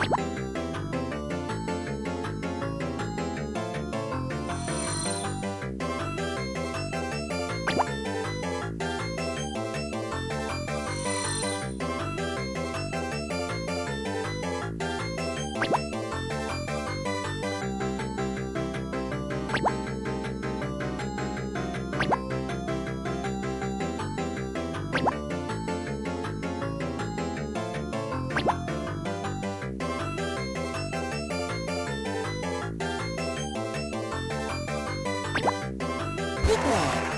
you Goodbye.